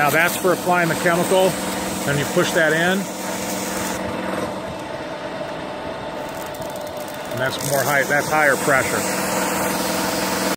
Now that's for applying the chemical. Then you push that in. And that's more high, that's higher pressure.